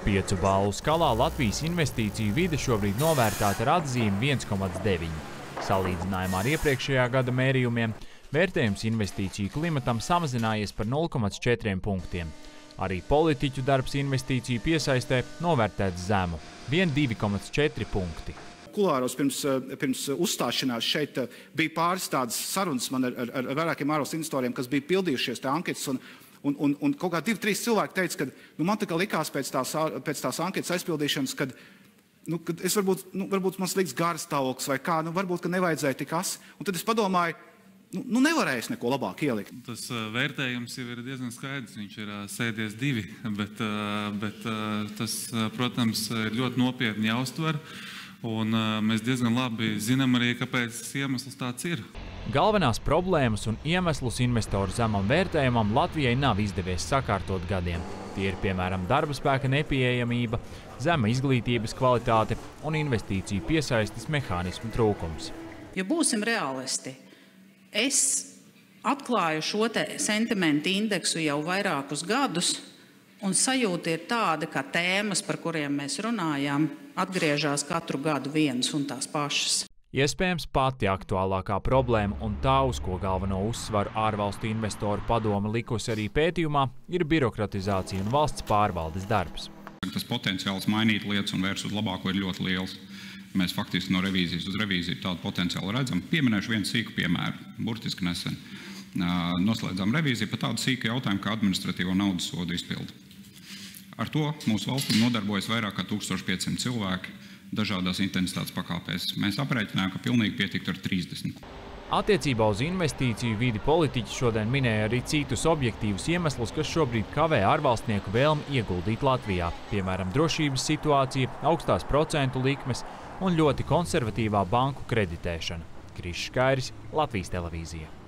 Piecu balvu skalā Latvijas investīciju vide šobrīd novērtēta ar atzīmi 1,9. Salīdzinājumā ar iepriekšējā gada mērījumiem vērtējums investīciju klimatam samazinājies par 0,4 punktiem. Arī politiķu darbs investīciju piesaistē novērtēts zemu - 1,2,4 punkti. Kulāros pirms, pirms uzstāšanās šeit bija pāris tādas sarunas man ar, ar, ar vairākiem ārvalstu investoriem, kas bija pildījušies tā anketas. Un, un, un, un kaut kā divi, trīs cilvēki teica, ka nu, man tā kā likās pēc tās, pēc tās anketas aizpildīšanas, kad, nu, es varbūt, nu, varbūt man slikts garas stāvoklis vai kā, nu, varbūt, ka nevajadzēja tik as. Un tad es padomāju, nu, nu nevarēs neko labāk ielikt. Tas uh, vērtējums jau ir diezgan skaidrs. Viņš ir uh, sēdies divi, bet, uh, bet uh, tas, uh, protams, ir ļoti nopietni jāuztver. Un, uh, mēs diezgan labi zinām arī, kāpēc iemesls tāds ir. Galvenās problēmas un iemeslus investoru zemam vērtējumam Latvijai nav izdevies sakārtot gadiem. Tie ir piemēram darba spēka nepieejamība, zema izglītības kvalitāte un investīciju piesaistes mehānismu trūkums. Ja būsim realisti, es atklāju šo sentimentu indeksu jau vairākus gadus, un sajūta ir tāda, ka tēmas, par kuriem mēs runājām, atgriežas katru gadu vienas un tās pašas. Iespējams, pati aktuālākā problēma un tā, uz ko galveno uzsvaru ārvalstu investoru padome likusi arī pētījumā, ir birokratizācija un valsts pārvaldes darbs. Tas potenciāls mainīt lietas un vērst uz labāko ir ļoti liels. Mēs faktiski no revīzijas uz revīziju tādu potenciālu redzam. Pieminēšu vienu sīku piemēru, burtiski nesen. Noslēdzām revīziju par tādu sīku jautājumu kā administratīvo naudas sodu izpildi. Ar to mūsu valstī nodarbojas vairāk kā 1500 cilvēki dažādās intensitātes pakāpēs. Mēs aprēķinājām, ka pilnīgi pietiktu ar 30. Attiecībā uz investīciju vidi politiķi šodien minēja arī citus objektīvus iemeslus, kas šobrīd kavē ārvalstnieku vēlmi ieguldīt Latvijā, piemēram, drošības situācija, augstās procentu likmes un ļoti konservatīvā banku kreditēšana. Krišs Kairis, Latvijas televīzija.